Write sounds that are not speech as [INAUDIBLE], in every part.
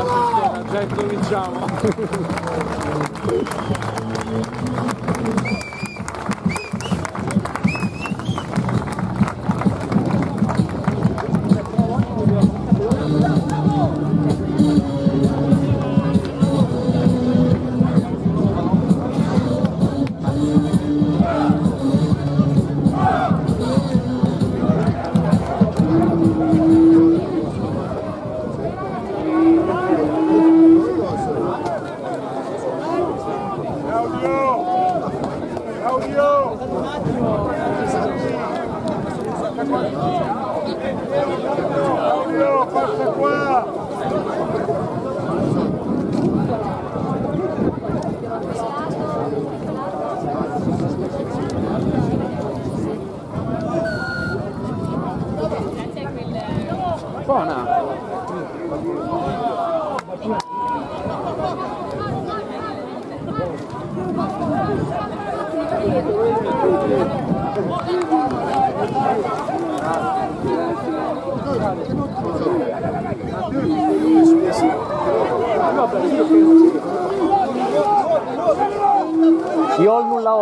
Già incominciamo.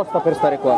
Osta per stare qua.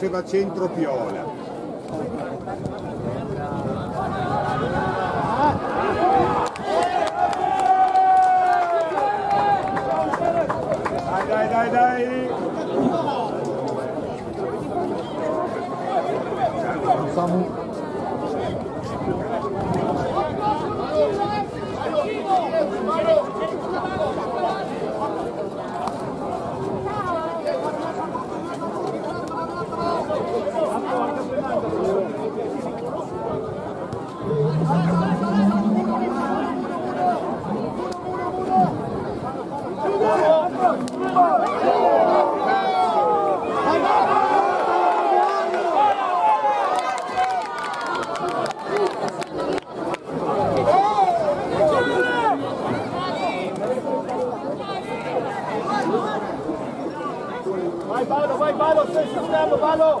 scendere solo se va centro piola. Vai Paolo, vai Paolo, stai sul campo Paolo!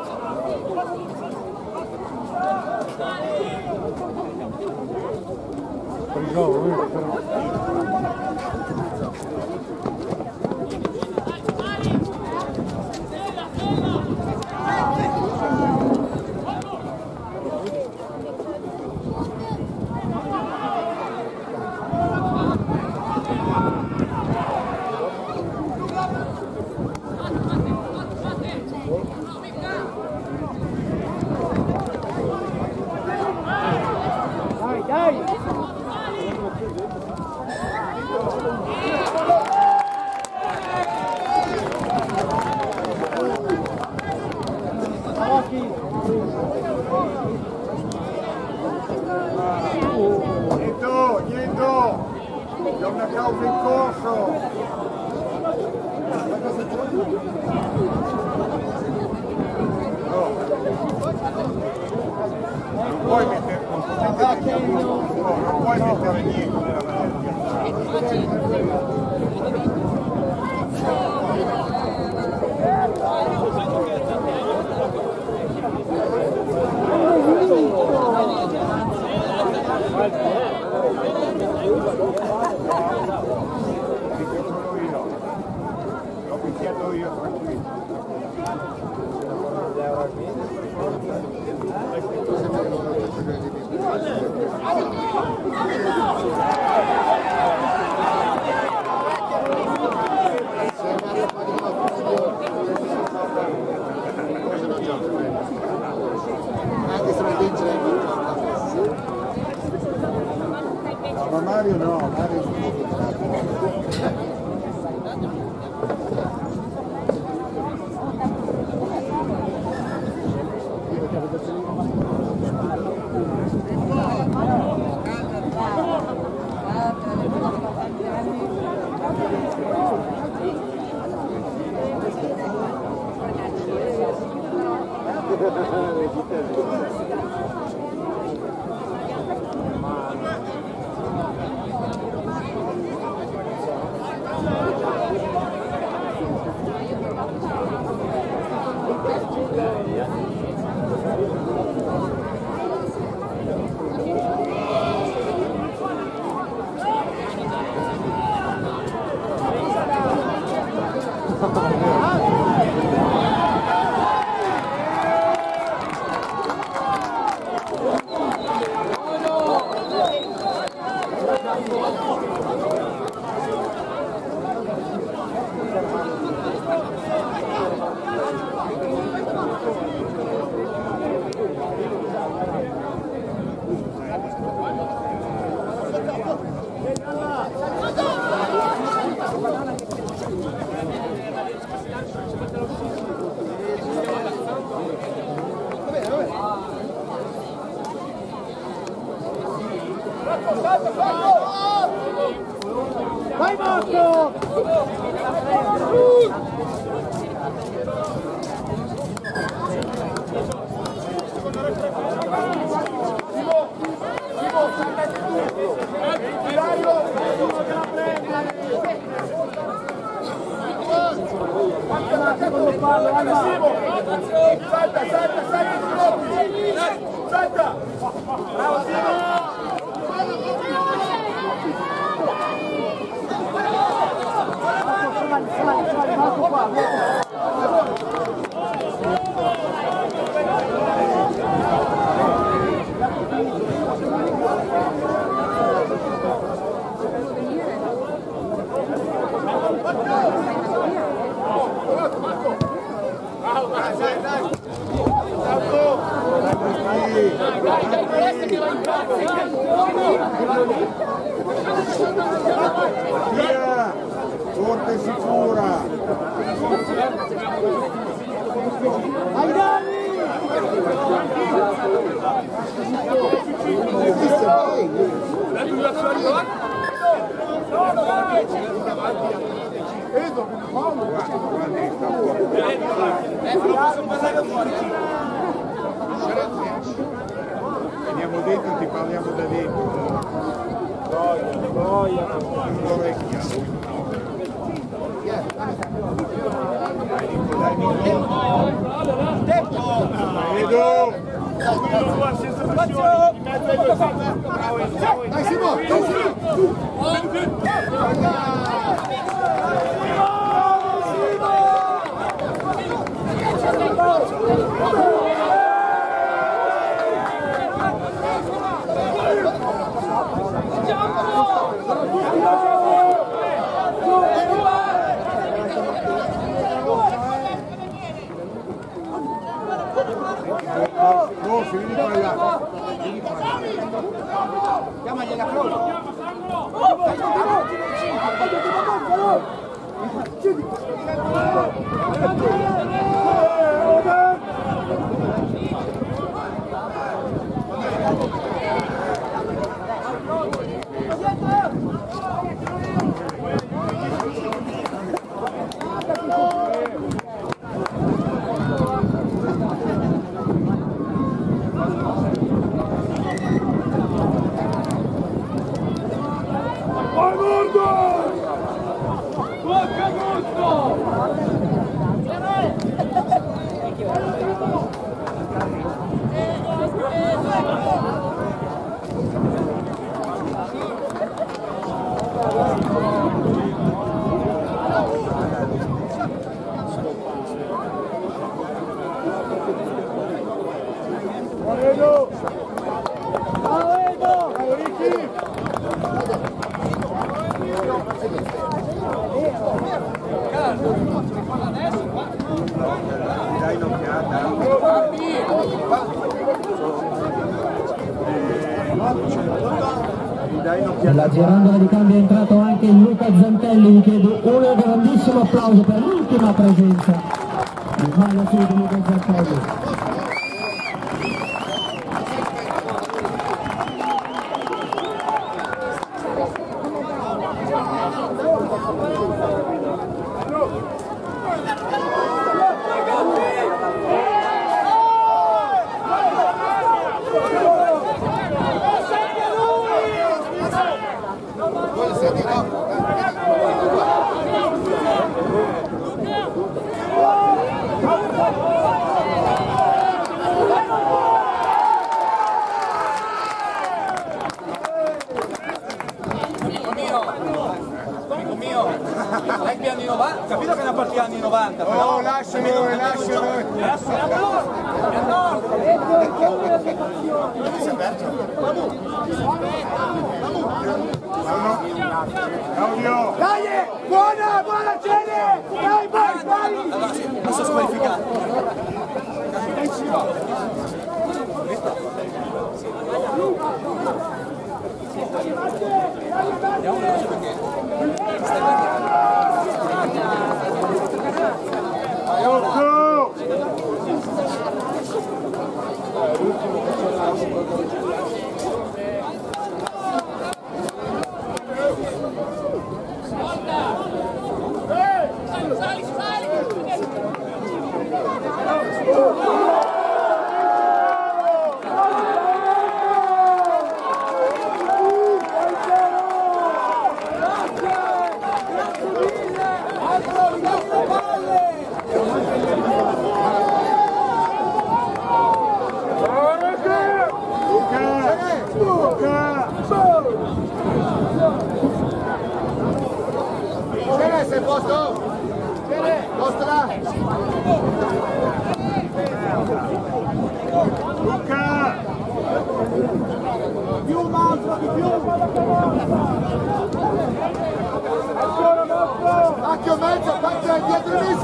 Brigò.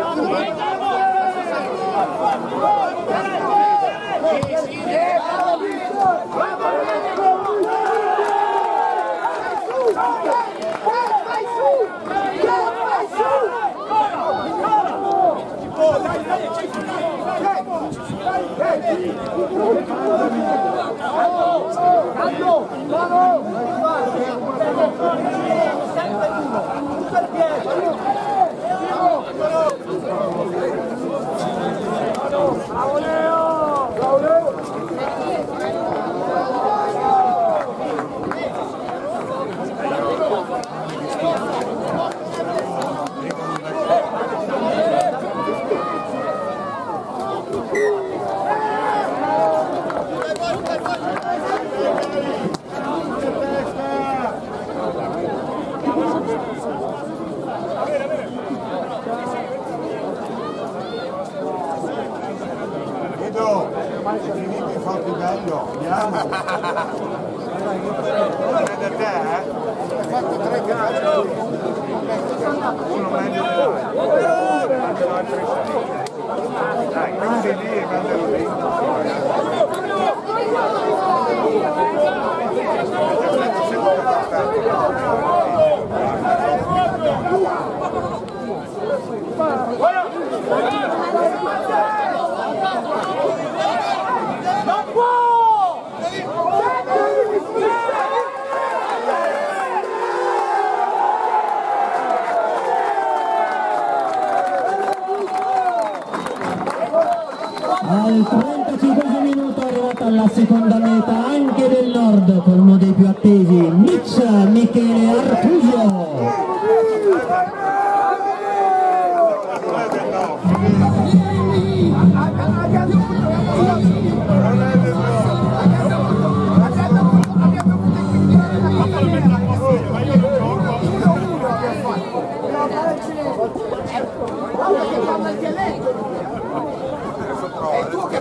Hey!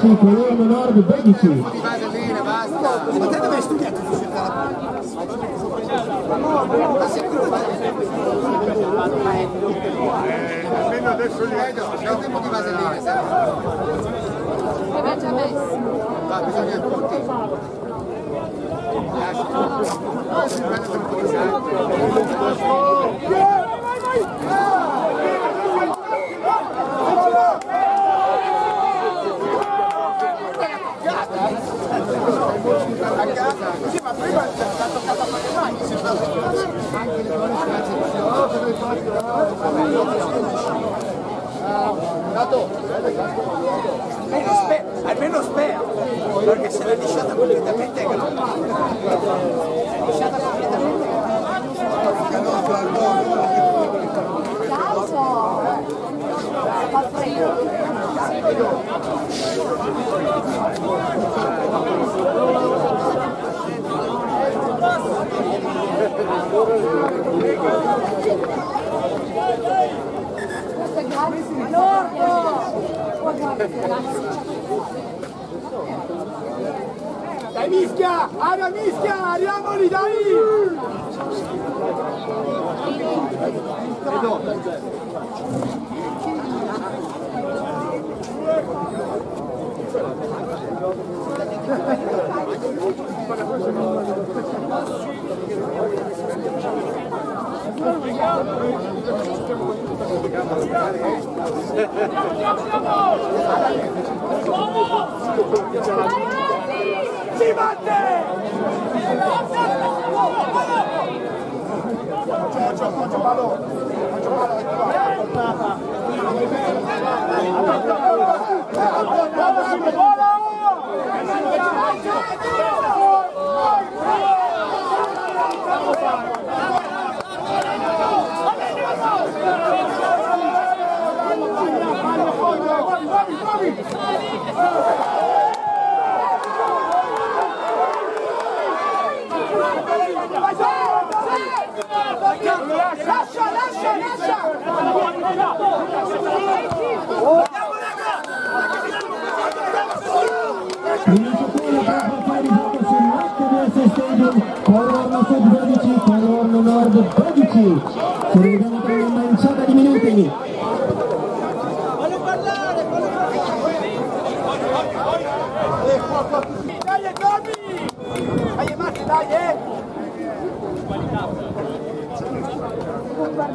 Sud 12, Colorno Nord 12. Eh, almeno adesso li vedo. Che tempo di vaselline Aveva già messo. Ma bisogna tutti. Sì, ma prima ti ha toccato a fare le mani, sei stato... Almeno spero, almeno spero, perché se l'è lisciata completamente che non L'è lisciata completamente Calcio! Fa freddo. Questo è grazie. Lordo! Dai mischia! Aria mischia! Arriviamoli, dai! Si batte! Lascia,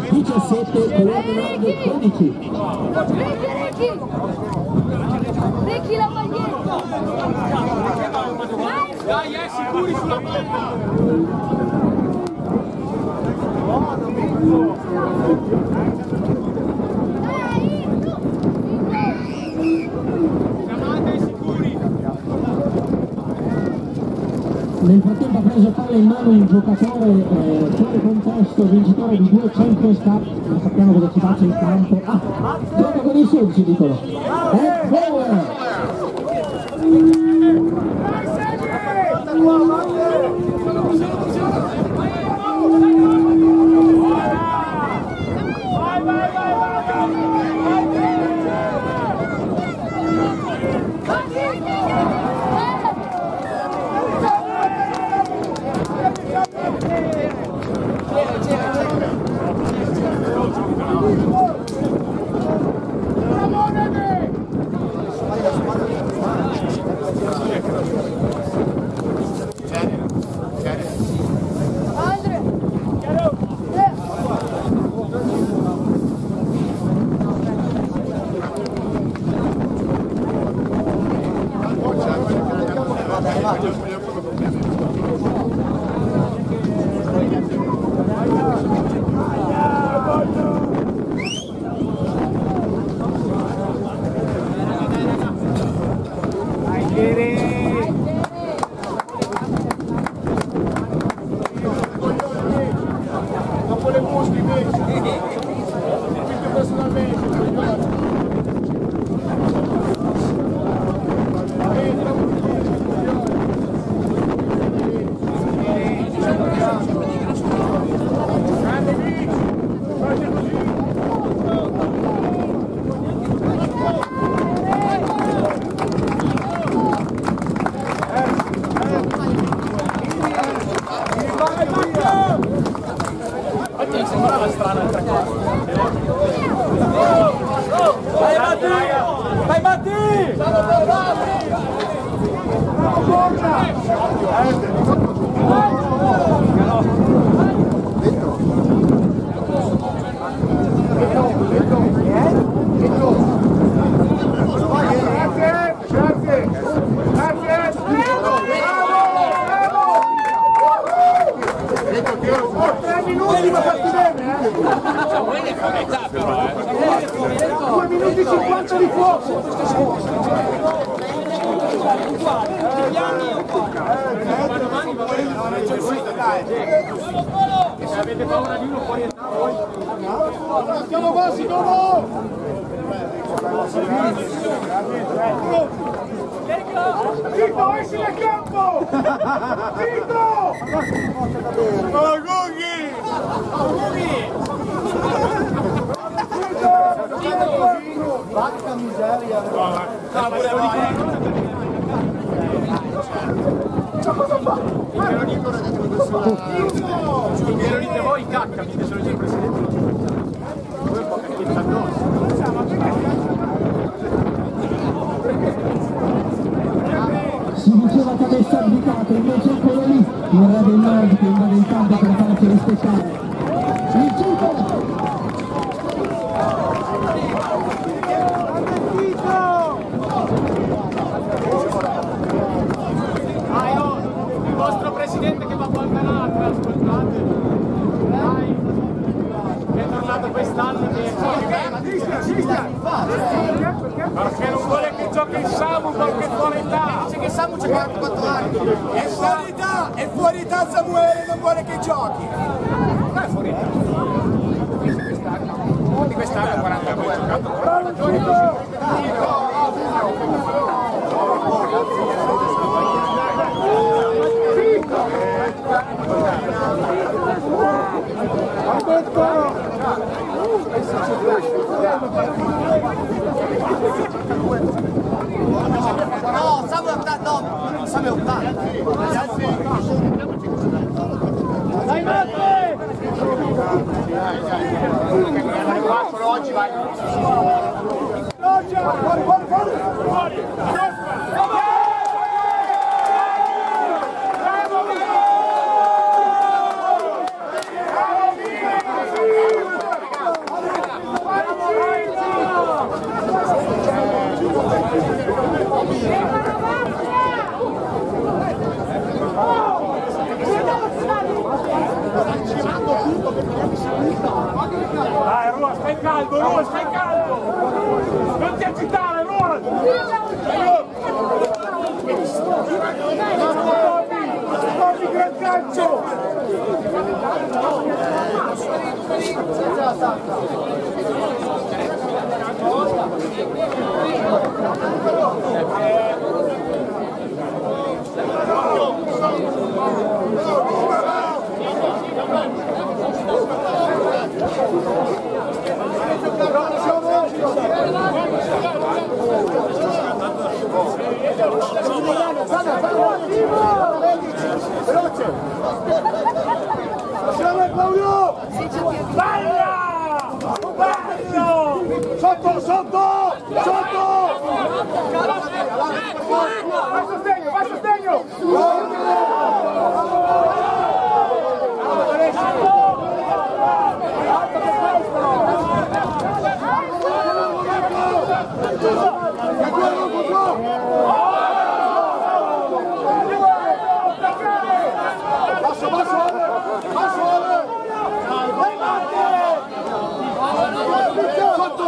Sud 17, Colorno Nord 15. Ricky, Ricky! Ricky la maglietta! Dai, eh, sicuri sulla Nel frattempo ha preso palla in mano un giocatore eh, fuori contesto, vincitore di Cup, non sappiamo cosa ci faccia in campo. Ah, gioca con i sud ci dicono. È Bauer! Se avete paura di uno può rientrare voi. Siamo bassi, Dono! Tito, esci dal campo! Tito! Oh, Gughi! Vacca miseria. No, volevo dire. Me lo dicono da quando Me lo dite voi, cacca, mi sono il presidente. Poi un po' cacchetta addosso. Si diceva che avesse abdicato, invece è quello lì, il re del nord che invade il campo per farsi rispettare. Il circolo! Dai, oh, il vostro presidente che va a Alcanatra, ascoltate. Dai, che è tornato quest'anno che Perché non vuole che giochi il Samu perché è fuori età. Dice che Samu c'ha 44 anni. È fuori età, è fuori età Samuele, non vuole che giochi. Ma è fuori età. Di quest'anno Tá. Mas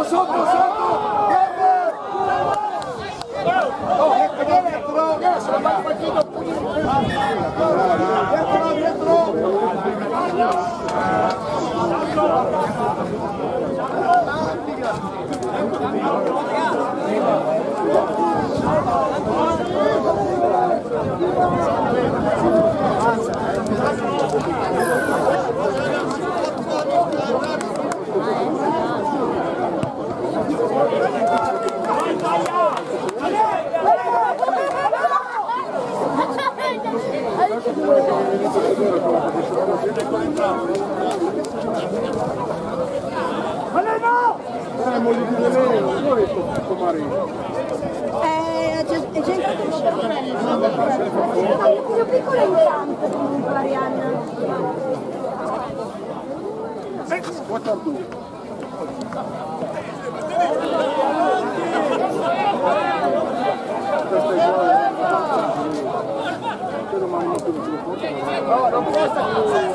Sotto, sotto! Oh, ecco, dove è? Sono fatto partito! 아, è già è già entrato il sportello. Ma è più piccolo in campo comunque Arianna. No,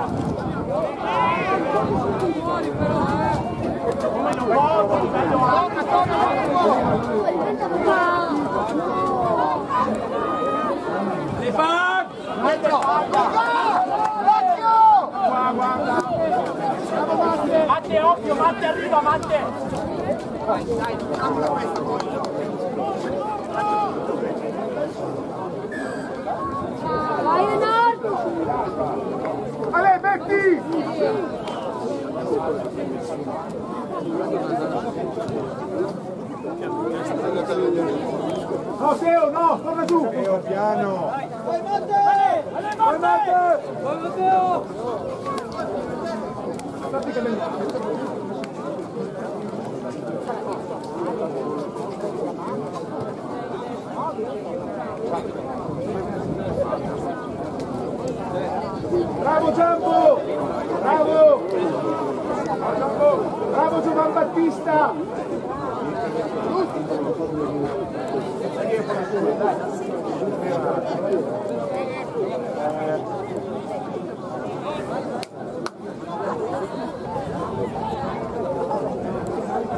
Vai Leonardo! Ale, metti! No, Teo, no, torna giù! Teo piano. Vai, Matte! Vai, Matteo! Guardate che Bravo Giambo! Bravo! Bravo Giovan Battista!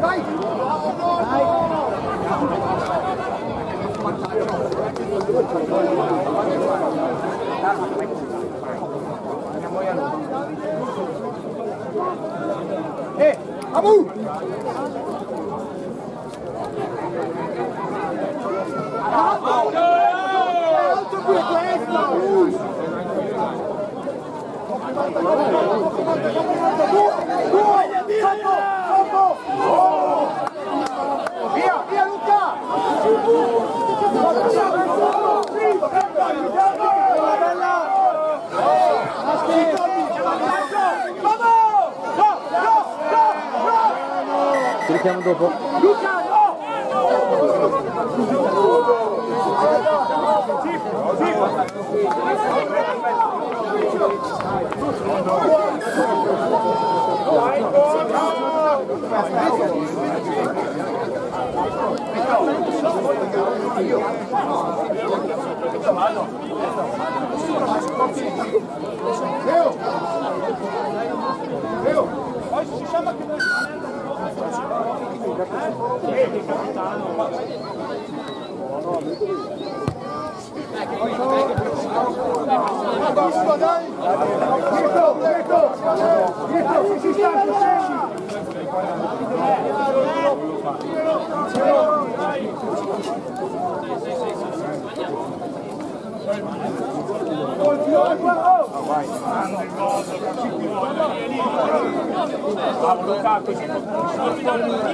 Vai! Eh, Abu! Alto com o Clésio, Luz! sistema do voo. Hey! Thank you. Mettilo!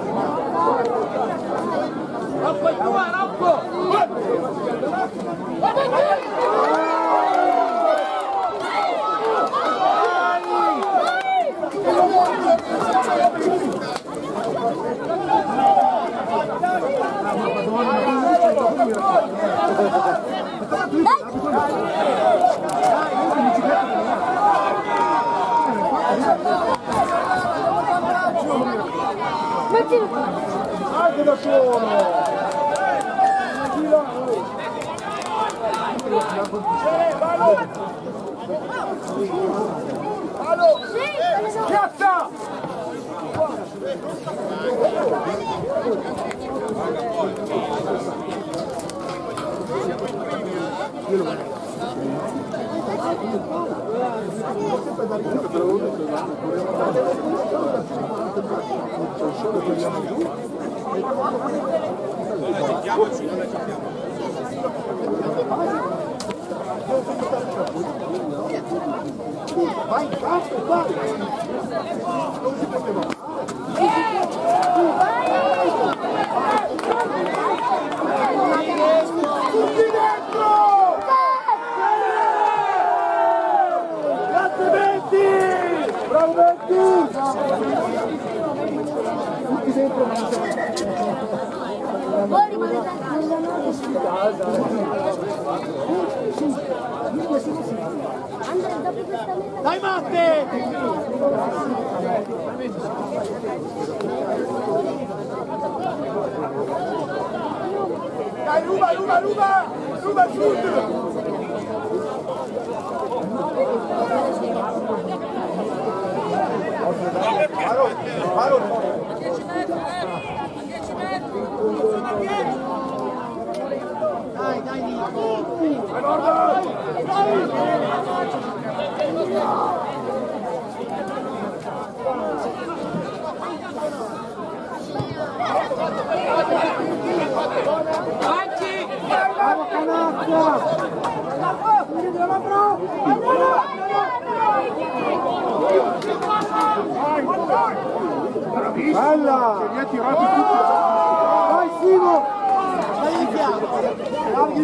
Hadi bakalım. Vai, vai, vai! Luba, Luba, Luba, Luba, Luba,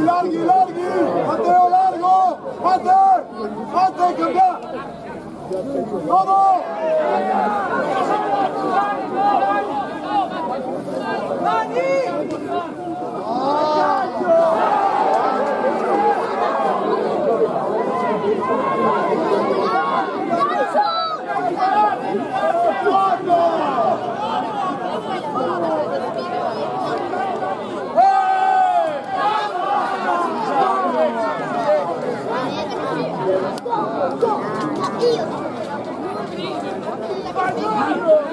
larghi, larghi, larghi! Matteo largo! Matteo! Matteo cambia! Vamo! Mani!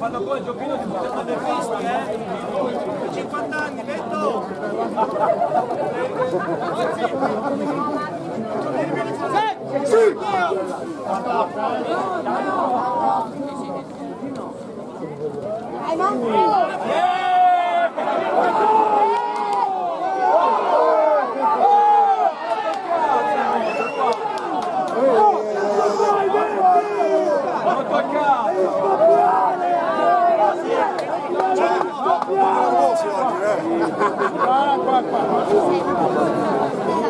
fanno poi il giochino di puttana del fisco, eh? 50 anni, detto! Sì! Para, para, para.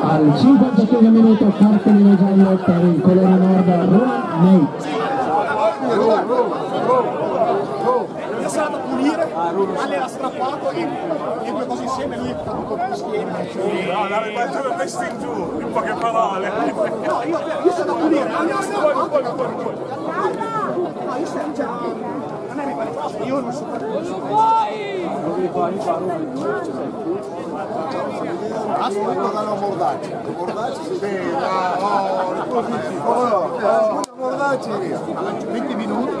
Al 56 minuto cartellino giallo per il colore nord. Io sono andato a pulire, Ale era strappato e le due cose insieme lui ha un po' più schiena. No, la regolazione messa in giù, in poche parole. No, io, io sono a pulire, Ale era strappato. No, io sono cioè, Ascoltalo Mordacci, Mordacci si deve, no, Mordacci, 20 minuti.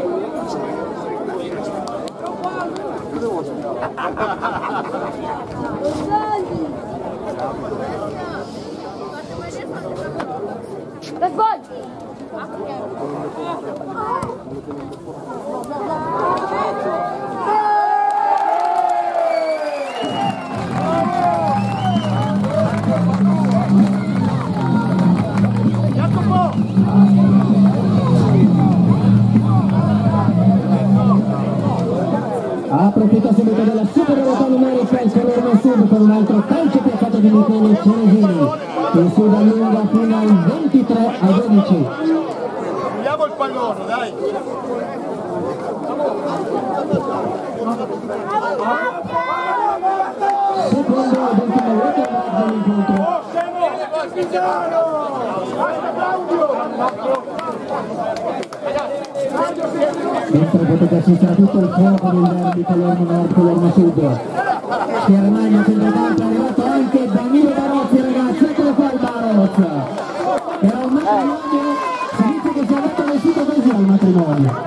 Io devo Let's go! Approfitta subito della superiorità numerica il colore sud con un altro calcio piazzato di Michele Ceresini che si allunga fino al 23 a 12. Togliamo il pallone, dai. Secondo ed ultimo watermark dell'incontro. Mentre potete assistere a tutto il fuoco del derby Palermo Nord Palermo Sud. Magna centrocampo è arrivato anche Danilo Barozzi ragazzi, eccolo qua il Baroz. Era un matrimonio, si dice che sia andato vestito così al matrimonio.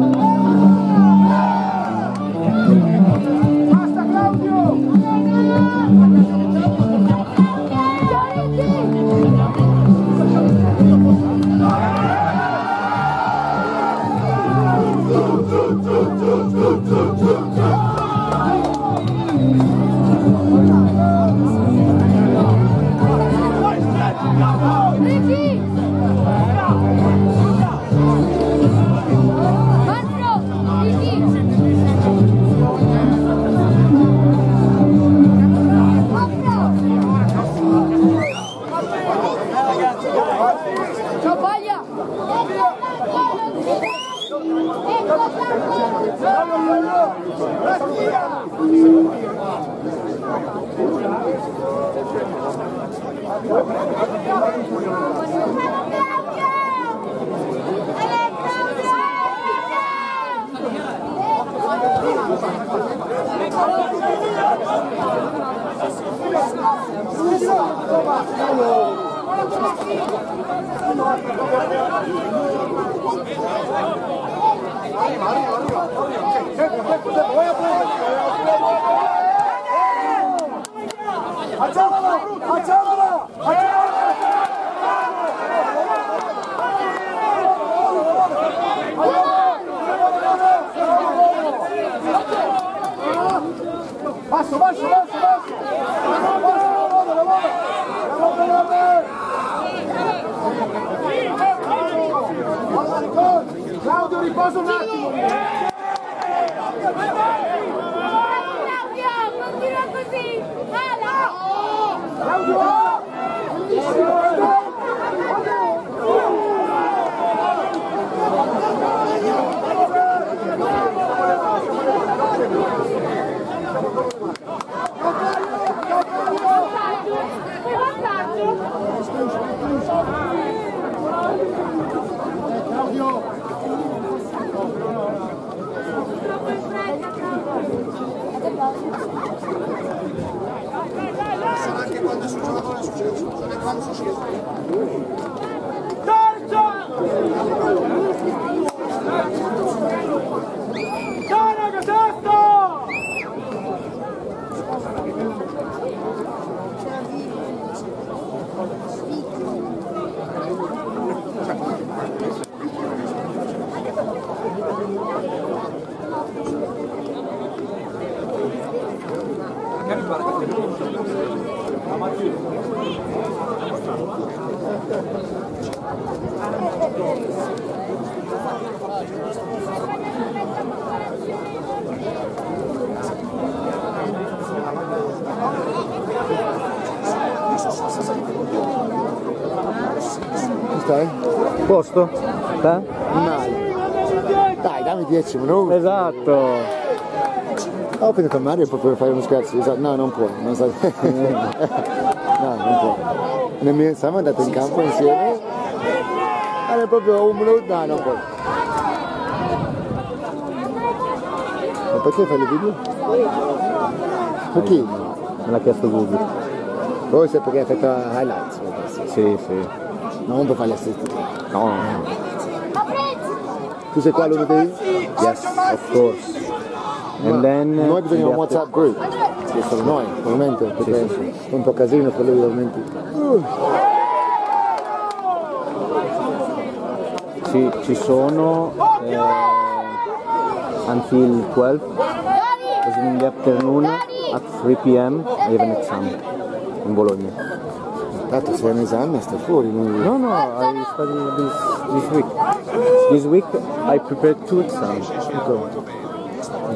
Posto? Te? Male. Dai, dammi 10 minuti. Esatto. Ho finito con Mario per fare uno scherzo. No, non può. Non so- [LAUGHS] no, non può. Nemmeno siamo andati in campo insieme. Era proprio un minuto. No, non può. Ma perché fai le video? Perché? Me l'ha chiesto Google. Forse perché hai fatto highlights. Sì, sì. Non per fare le assist. No, no. Tu sei qua lunedì? Yes, of course. Ma And then noi bisogna un WhatsApp group. Che sono noi, ovviamente, perché è un po' casino per lui ovviamente. Uh, Ci, ci sono eh, until 12 because in the afternoon at 3 pm I have an exam in Bologna. Tanto sei in esame, stai fuori lunedì. No, no, I study this, this week. This week I prepared two exams.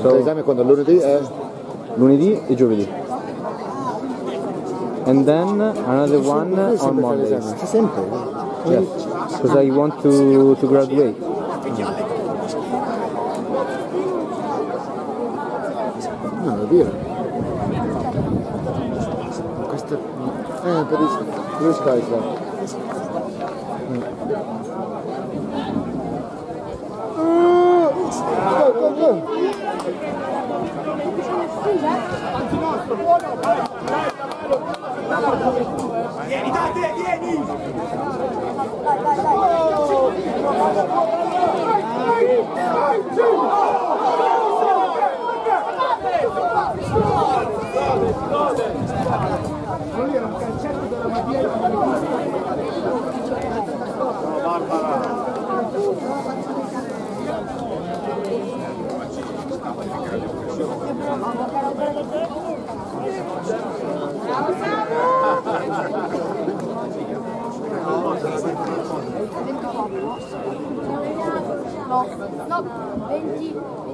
So, L'esame quando lunedì è lunedì e giovedì. And then another one on? Mondays. C'è sempre. Yes, because I want to, to graduate. Non lo dire. Questo. Eh, per Grüß Kaiser. Vieni Dante, vieni! Vai, vai, vai! Non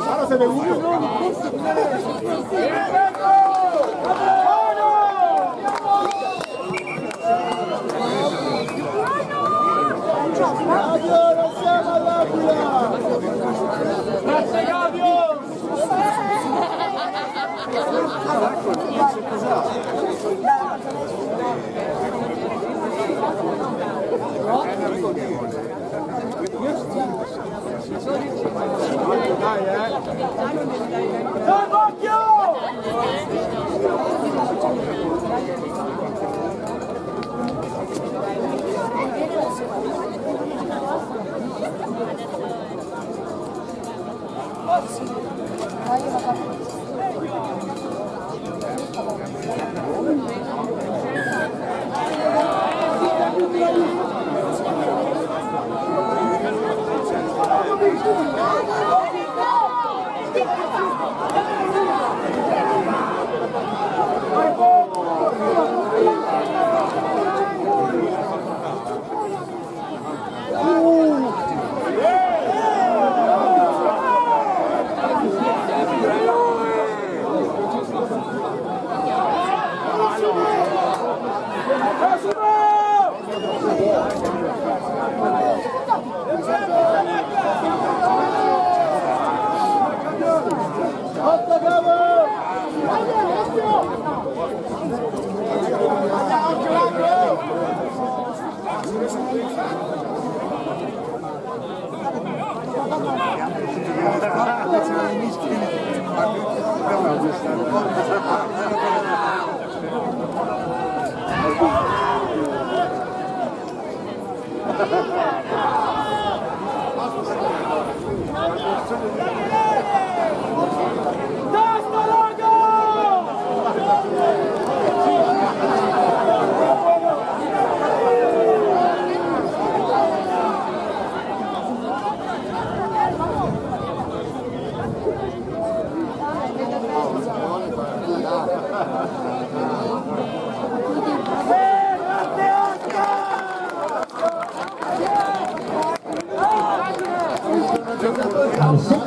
알아서 내 우리 Gracias. Thank you.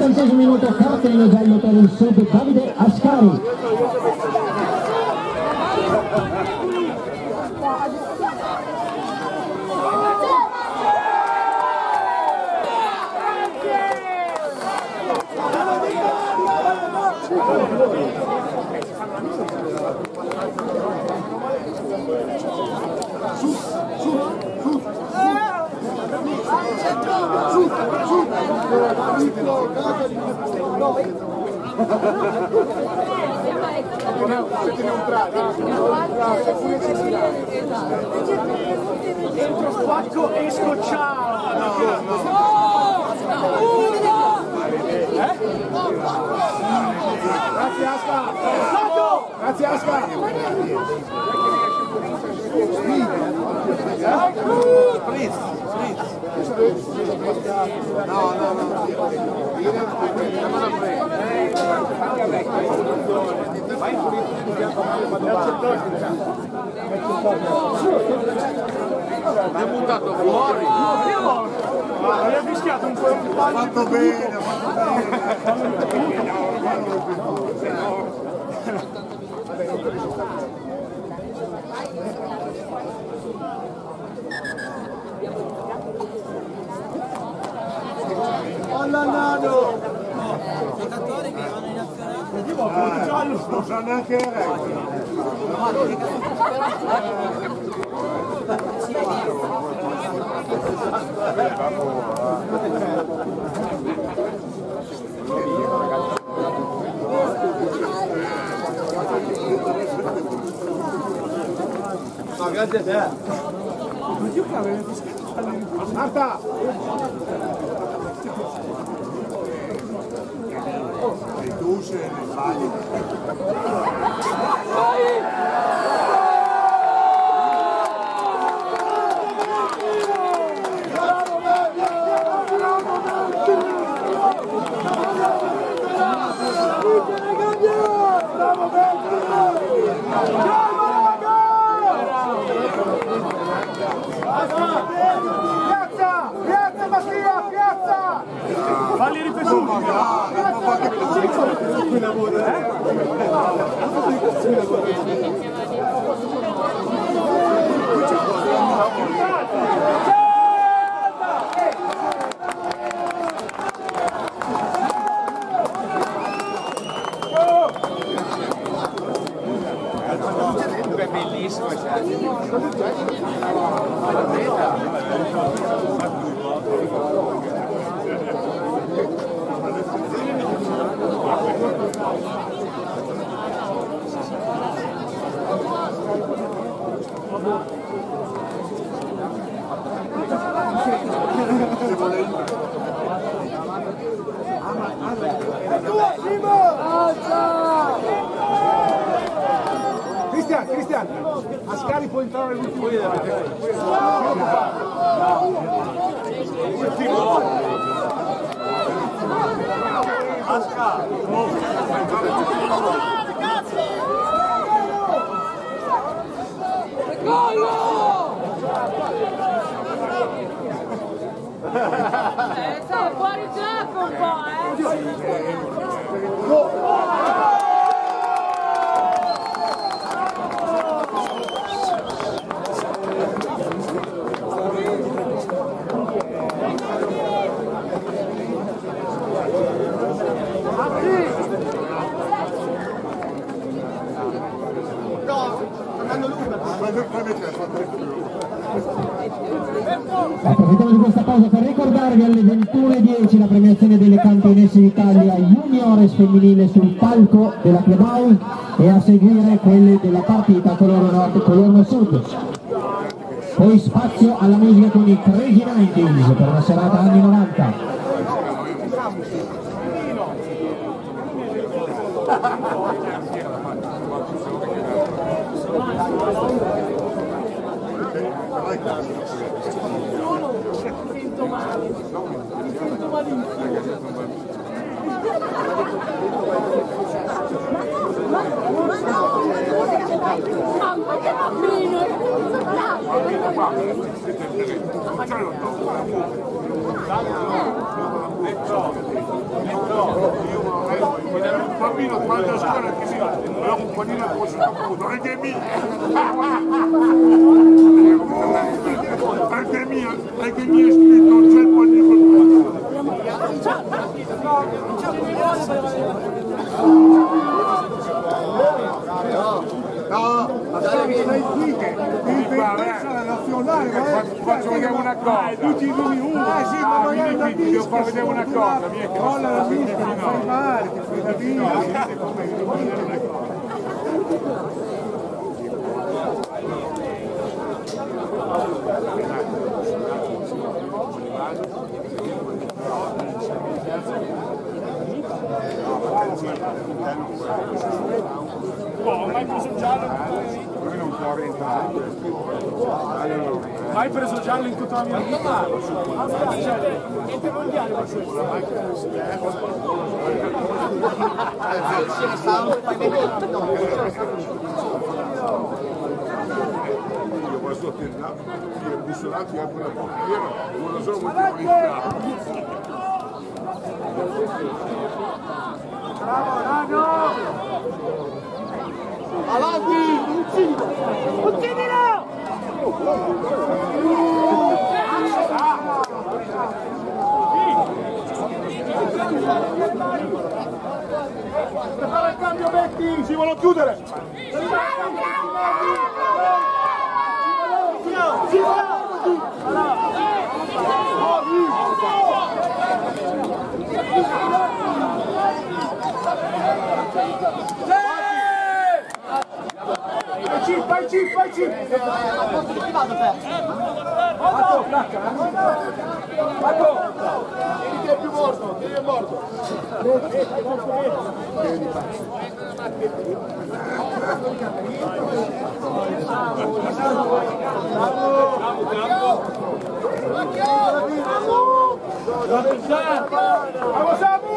った1巡目の音カーセンのジャイアントにショープダビデ・アシカール Ascari. Bravo Entro spacco, esco ciao! Grazie Asca! Grazie Please, please. No, no, no. Deputato fuori! Ma non è fischiato un po' di Fatto bene, fatto bene. Thank you. allannato! Giocatori che vanno. Non sa neanche le regole. Magari te. Marta! оружие мешали. Thank you. Mattia! Piazza! Falli ripetuti! Cristian, Cristian, Ascari può entrare l'ultimo Eh, ricordarvi alle 21.10 la premiazione delle campionesse d'Italia juniores femminile sul palco della Piemouse e a seguire quelle della partita coloro nord e coloro sud. Poi spazio alla musica con i Crazy 90s per una serata anni 90. bambino quando a scuola che si va, non compagnia così, non è che mi... vedere una cosa. tutti i nomi uno. Eh sì, ma magari la Devo disca, far vedere una cosa. Vieni che Colla la disca, non fai male, ti fai la disca. Oh, mai preso giallo? Lui non può rientrare. Mai preso giallo in tutta la mia vita? Niente mondiale per Io questo tentato, io ho busolato anche una portiera, non so come ti ho Fare il cambio Betti! Si vogliono chiudere! Vai chip, vai chip, vai chip! Marco, placca! Marco! Tieni che è più morto, tieni è morto! Vamos, Samu!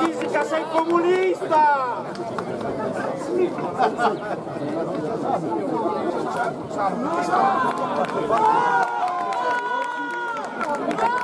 Música sem comunista! Música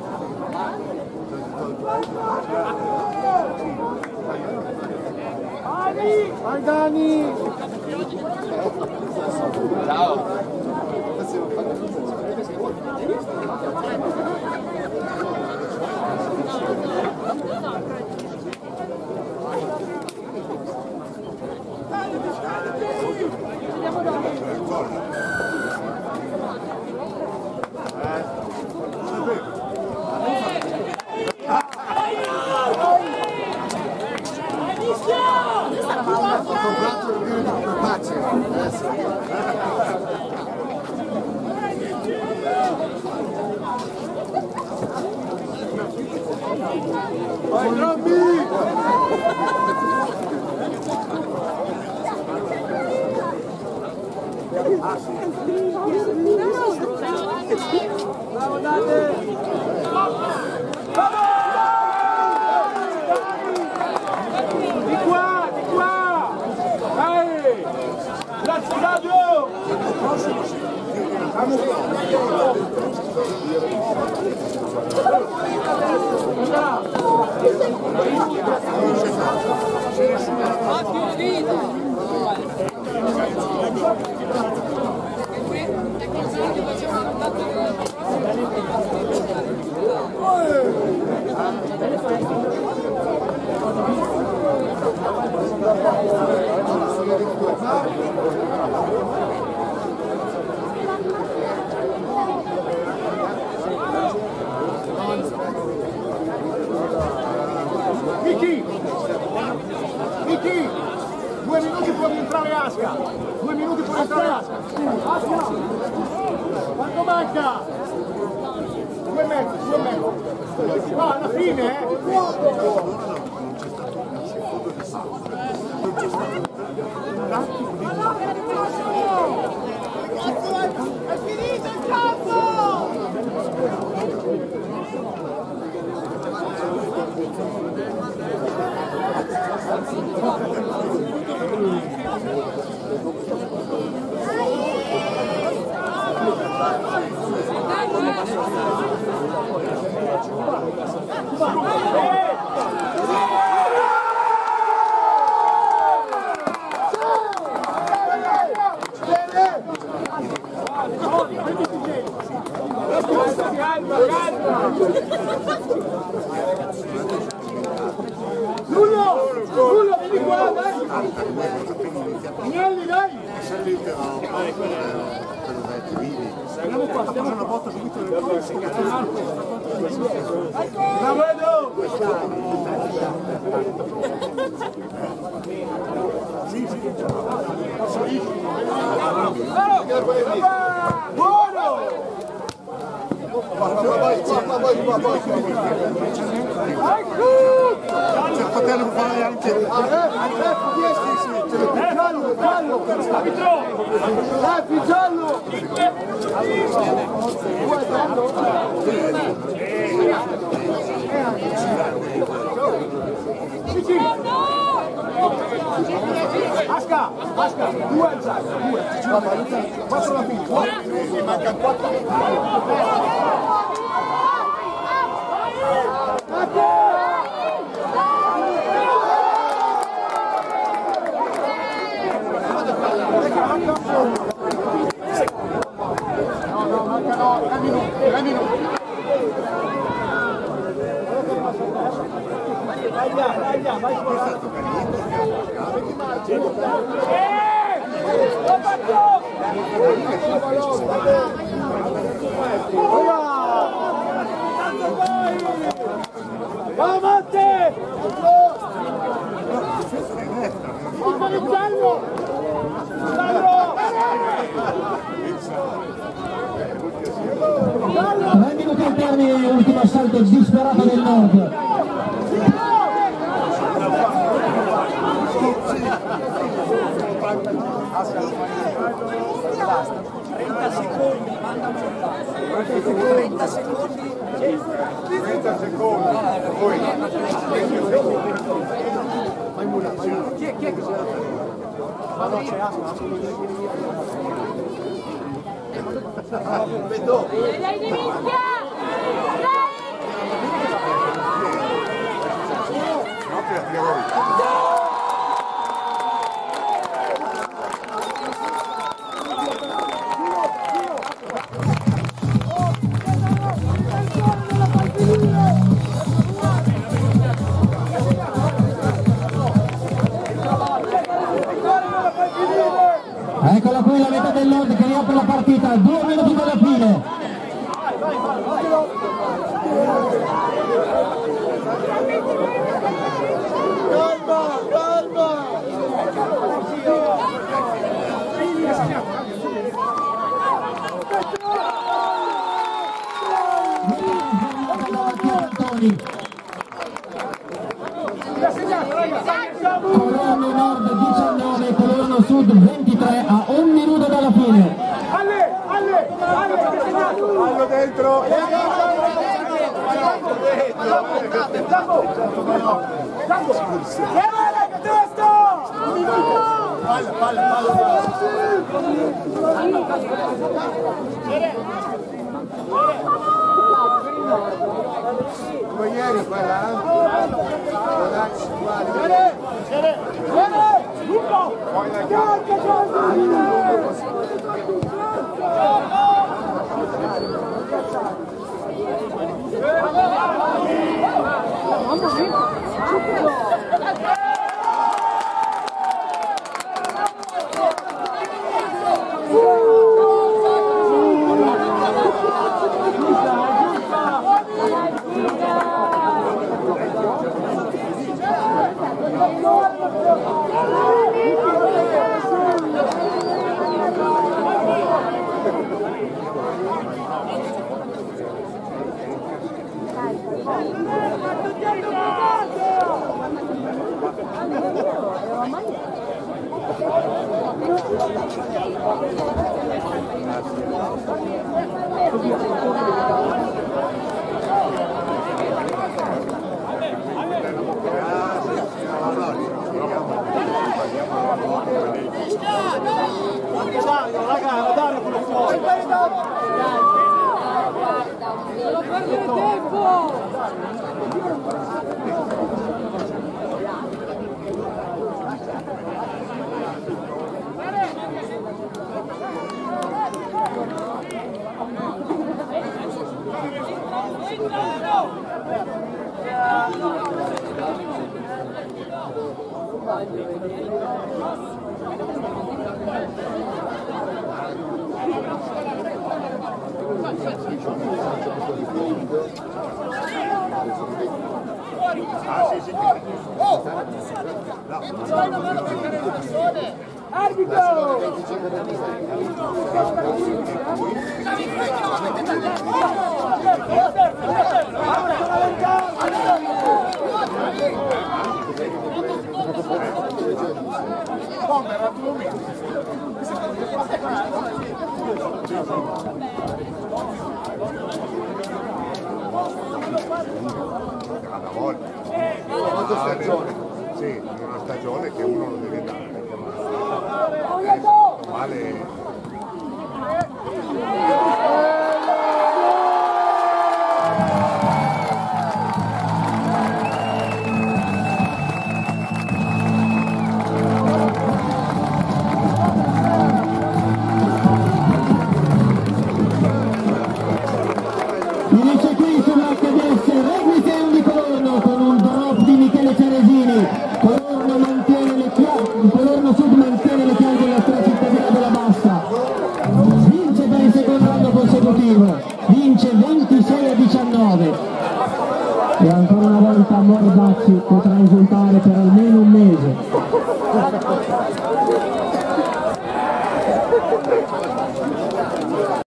Asca, Asca, due alzate, due, passa la punta, manca quattro. Dai, dai, dai, Jangan-jangan. Vedo! Dai, di mischia!